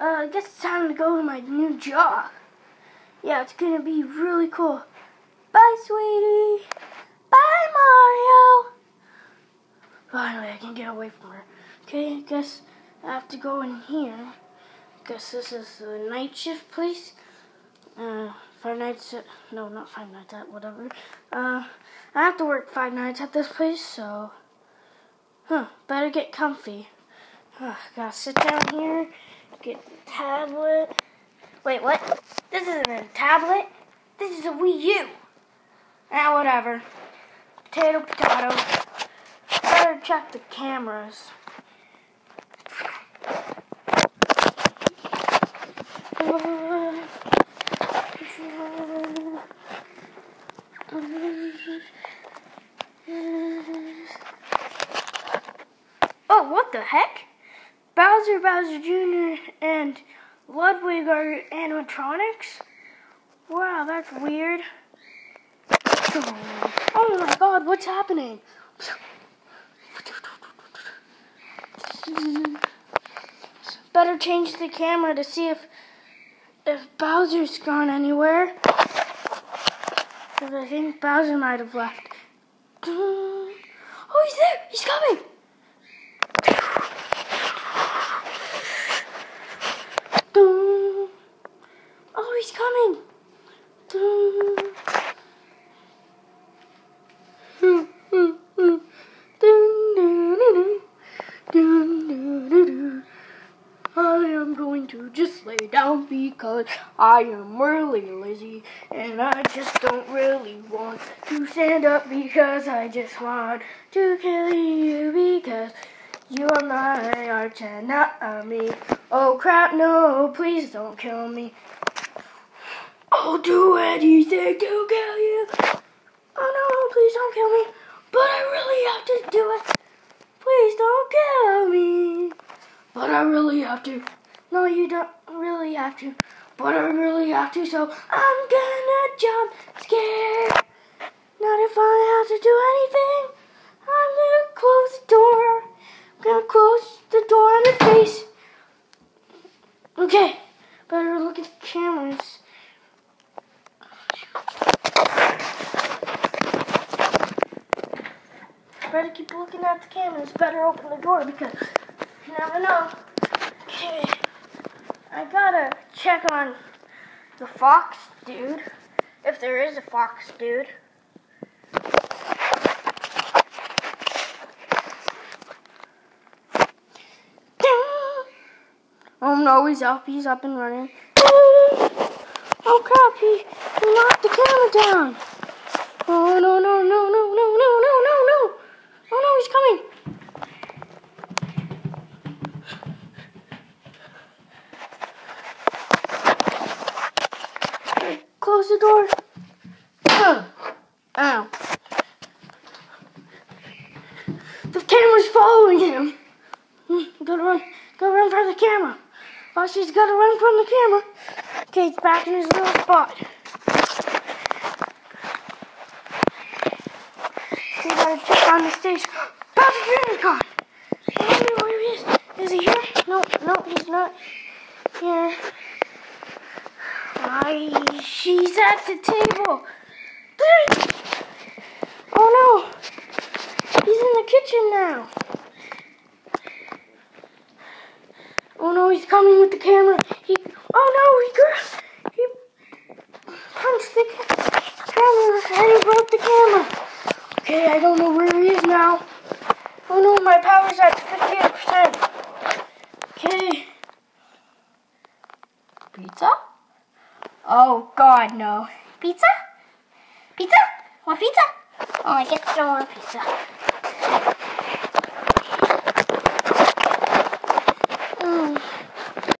uh, I guess it's time to go to my new job. Yeah, it's gonna be really cool. Bye, sweetie. Bye, Mario. Finally, I can get away from her. Okay, I guess I have to go in here. Guess this is the night shift place. Uh, five nights at, no, not five nights at, whatever. Uh, I have to work five nights at this place, so, huh, better get comfy. Uh, gotta sit down here, get the tablet. Wait, what? This isn't a tablet. This is a Wii U. Ah, whatever. Potato, potato. Better check the cameras. Oh, what the heck? Bowser, Bowser Jr., and Ludwig are animatronics? Wow, that's weird. Oh my god, what's happening? Better change the camera to see if if Bowser's gone anywhere. Because I think Bowser might have left. Oh, he's there! He's coming! He's coming! I am going to just lay down because I am really lazy and I just don't really want to stand up because I just want to kill you because you are my arch and not me. Oh crap, no, please don't kill me. I'll do anything to kill you. Oh no, please don't kill me. But I really have to do it. Please don't kill me. But I really have to. No, you don't really have to. But I really have to, so I'm gonna jump scare. Not if I have to do anything. I'm gonna close the door. I'm gonna close the door on her face. Okay, better look at the cameras. Better keep looking at the cameras. Better open the door because you never know. Okay. I gotta check on the fox dude. If there is a fox dude. Oh no, he's up. He's up and running. Oh crap, he, he knocked the camera down. Close the door. Ow. The camera's following him. Gotta run. Gotta run from the camera. Foxy's gotta run from the camera. Okay, he's back in his little spot. We gotta check on the stage. Jr.'s gone. I wonder where he is. Is he here? No, no, he's not here. Why, she's at the table. Oh no, he's in the kitchen now. Oh no, he's coming with the camera. He, oh no, he he punched the camera and he broke the camera. Okay, I don't know where he is now. Oh no, my power's at 58%. Okay. Pizza? Oh god, no. Pizza? Pizza? Want pizza? Oh, I guess I don't want pizza.